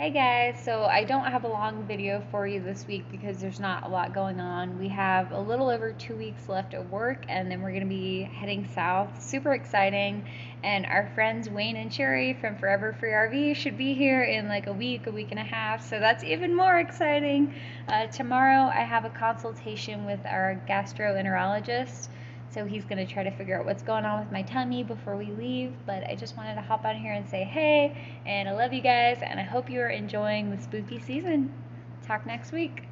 Hey guys, so I don't have a long video for you this week because there's not a lot going on. We have a little over two weeks left of work and then we're going to be heading south. Super exciting. And our friends Wayne and Sherry from Forever Free RV should be here in like a week, a week and a half. So that's even more exciting. Uh, tomorrow I have a consultation with our gastroenterologist. So he's going to try to figure out what's going on with my tummy before we leave. But I just wanted to hop on here and say hey, and I love you guys, and I hope you are enjoying the spooky season. Talk next week.